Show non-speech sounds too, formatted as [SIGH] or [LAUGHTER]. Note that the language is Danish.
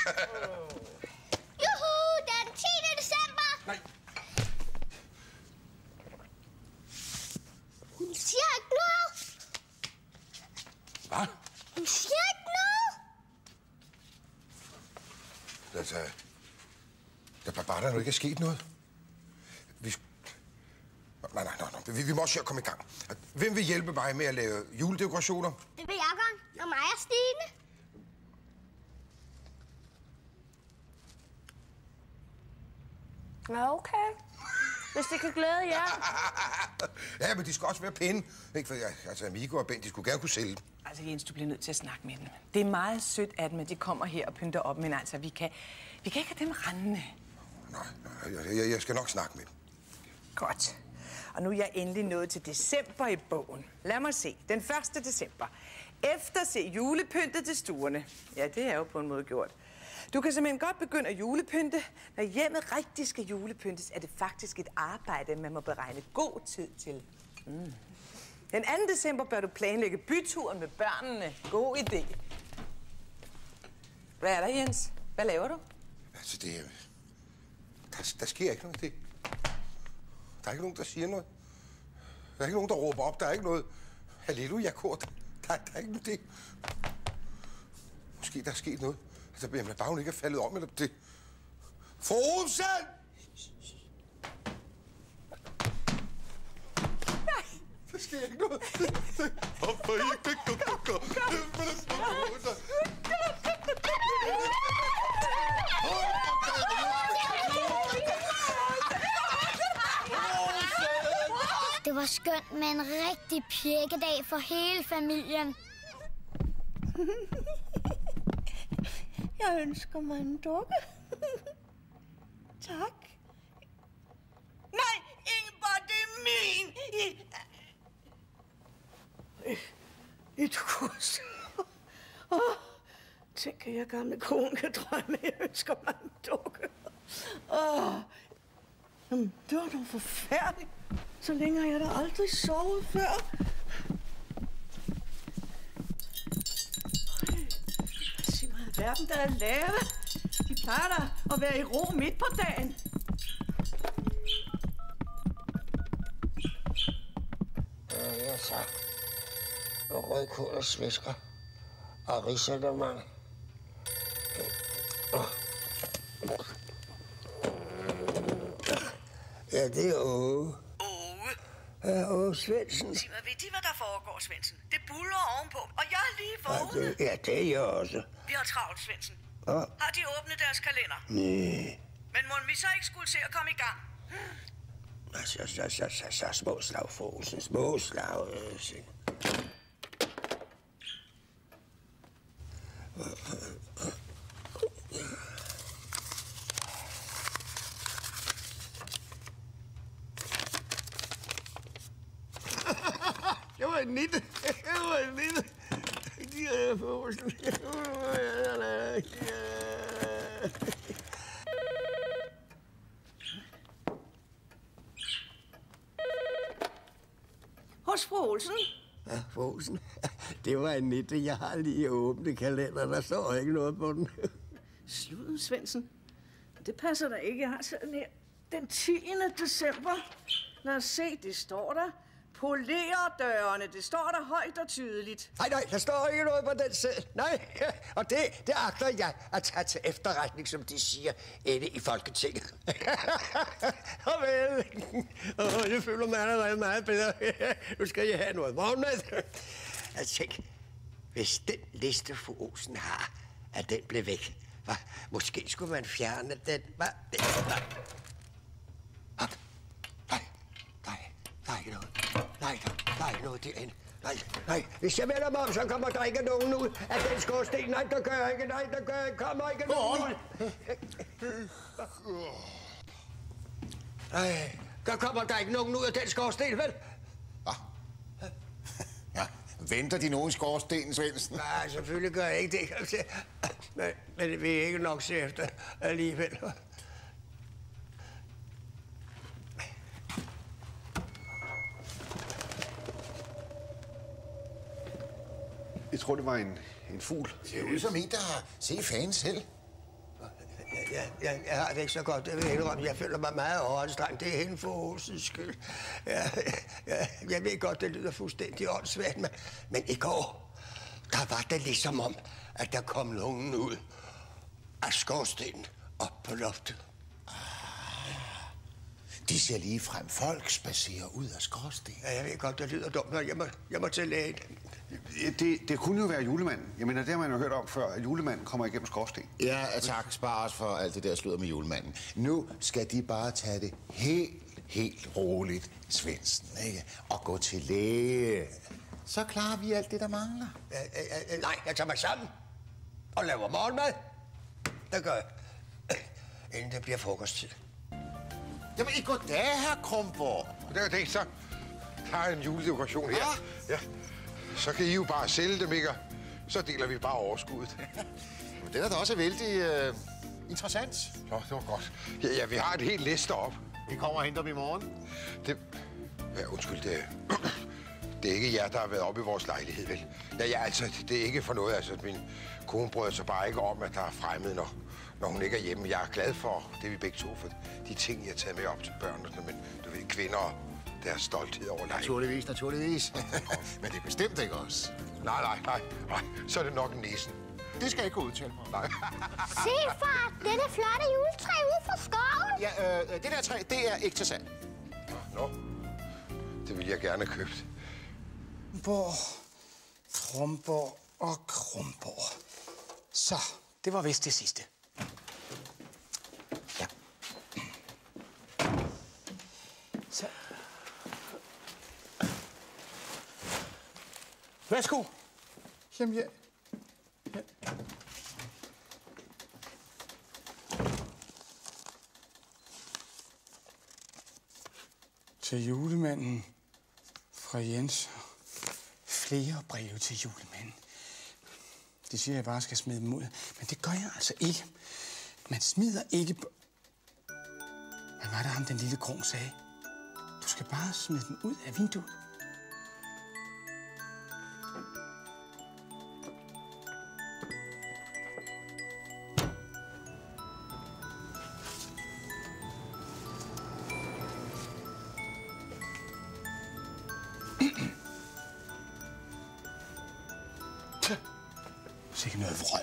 [LAUGHS] Juhu, det er den 10. december. Nej. Hun siger ikke noget. Hvad? Hun siger ikke noget. Altså, der var bare der nu ikke er sket noget. Vi... Nej, nej, nej, nej. Vi, vi må også komme i gang. Hvem vil hjælpe mig med at lave juledekorationer? Det vil jeg gøre. Og mig og Stine. Ja, okay. Hvis det kan glæde jer. [LAUGHS] Ja, men de skal også være pæne. Ikke for, jeg- altså, Amigo og Ben, de skulle gerne kunne sælge dem. Altså Jens, du bliver nødt til at snakke med dem. Det er meget sødt af dem, at de kommer her og pynter op, men altså, vi kan, vi kan ikke have dem rendende. Nej, nej, jeg, jeg, jeg skal nok snakke med dem. Godt. Og nu er jeg endelig nået til december i bogen. Lad mig se. Den 1. december. Efter se julepyntet til stuerne. Ja, det er jo på en måde gjort. Du kan simpelthen godt begynde at julepynte. Når hjemmet rigtig skal julepyntes, er det faktisk et arbejde, man må beregne god tid til. Mm. Den 2. december bør du planlægge byturen med børnene. God idé. Hvad er der, Jens? Hvad laver du? Altså, det er... Der, der sker ikke noget. Det, der er ikke nogen, der siger noget. Der er ikke nogen, der råber op. Der er ikke noget... halleluja-kort. Der, der, der er ikke noget det. Måske der er sket noget. Altså, jamen, bare hun ikke er faldet om, eller det... Fru Olsen! Der sker ikke noget. Hvorfor ikke? Gå, gå, gå. Det var skønt med en rigtig pjekkedag for hele familien. Jeg ønsker mig en dukke. [LAUGHS] tak. Nej, Ingeborg, det er min. I... Et hus. [LAUGHS] Åh, tænk, at jeg gamle kone kan drømme. Jeg ønsker mig en dukke. Åh, Jamen, det var da forfærdeligt. Så længe har jeg da aldrig sovet før. Sig mig, hvad verden der er lavet. De plejer da at være i ro midt på dagen. Ja, tak. Og rødkål og svisker. Og risalemang. Ja, det er Åge. Åge, Ja, Åge Svendsen. sig mig, ved de, der foregår, Svendsen? Det buller ovenpå, og jeg er lige Ja, vågnet. det, ja, det er jeg også. Vi har travlt, Svendsen. Ja. Har de åbnet deres kalender? Nej. Men må vi så ikke skulle se at komme i gang? Så, så, så, så, så små slag, Fosen. Små slag. øh, se. Det var en nitte. Det var en nitte. De er Fosen. Hos fru Olsen? Ja, Fosen. Det var en nitte. Jeg har lige åbnet kalender. Der står ikke noget på den. Sluden, Svendsen. Det passer da ikke. Jeg har sådan her. Den 10. december. Lad os se, det står der. Polerer dørene. Det står der højt og tydeligt. Nej, nej, der står ikke noget på den side. Nej, [LAUGHS] og det, det agter jeg at tage til efterretning, som de siger, inde i Folketinget. og vel, oh, jeg føler mig allerede meget bedre. [LAUGHS] nu skal jeg have noget morgenmad. [LAUGHS] Jeg altså, tænk, hvis den liste, fru Olsen har, at den blev væk, hva? måske skulle man fjerne den. Hva? Det, hva? Ah, Nej, nej, der er ikke noget. Nej, er ikke noget derinde. Nej, nej. Hvis jeg vender mig om, så kommer der ikke nogen ud af den skorsten. Nej, der gør jeg ikke. Nej, der gør jeg ikke. kommer ikke nogen ud. Nej, der kommer der ikke nogen ud af den skorsten, vel? Ja, venter de nogen skorsten, Svendsen? Nej, selvfølgelig gør jeg ikke det. [LAUGHS] Men, men det vil jeg ikke nok se efter alligevel. Jeg tror, det var en, en fugl. Det er jo som en, der har set fanen selv. jeg, jeg, jeg har det ikke så godt, det vil jeg indrømme. Jeg føler mig meget overanstrengt. Det er hende for Åsens skyld. Jeg, jeg, jeg ved godt, det lyder fuldstændig åndssvagt, men, men i går, der var det ligesom om, at der kom nogen ud af skorstenen op på loftet. De ser lige frem folk spacere ud af skorsten. Ja, jeg ved godt, det lyder dumt, men jeg må, jeg må til lægen. Det, det kunne jo være julemanden. Jeg mener, det har man jo hørt om før, at julemanden kommer igennem skorsten. Ja, tak. Spar os for alt det der sludder med julemanden. Nu skal de bare tage det helt, helt roligt, Svendsen, ikke? Og gå til læge. Så klarer vi alt det, der mangler. Ja, ja, ja, nej, jeg tager mig sammen og laver morgenmad. Det gør jeg. Inden det bliver frokosttid. Jamen, i goddag, herr Krumborg. Det er det, så tager jeg en juledekoration her. Ja. Så kan I jo bare sælge dem, ikke? Så deler vi bare overskuddet. [LAUGHS] Men det er da også vældig øh, interessant. Nå, det var godt. Ja, ja, vi har et helt liste op. Vi kommer og henter dem i morgen. Det... Ja, undskyld, det... [CLEARS THROAT] Det er ikke jer, der har været oppe i vores lejlighed, vel? Ja, ja, altså, det er ikke for noget. Altså, min kone bryder sig bare ikke om, at der er fremmed, når, når hun ikke er hjemme. Jeg er glad for, det vi begge to, for de ting, jeg har taget med op til børnene. Men du ved, kvinder deres stolthed over lejligheden. Naturligvis, naturligvis. [LAUGHS] Men det er bestemt ikke os. Nej, nej, nej, nej. Så er det nok næsen. Det skal jeg ikke gå udtale mig. Nej. [LAUGHS] Se, far, dette flotte juletræ ude fra skoven. Ja, øh, det der træ, det er ikke til salg. Nå, det vil jeg gerne have købt. Borg, Tromborg og Krumborg. Så, det var vist det sidste. Ja. [CLEARS THROAT] Så. Værsgo. Jamen, ja. ja. Til julemanden fra Jens. Flere breve til julemanden. Det siger, at jeg bare skal smide dem ud. Men det gør jeg altså ikke. Man smider ikke... Hvad var det ham, den lille kron sagde? Du skal bare smide dem ud af vinduet. C'est une œuvre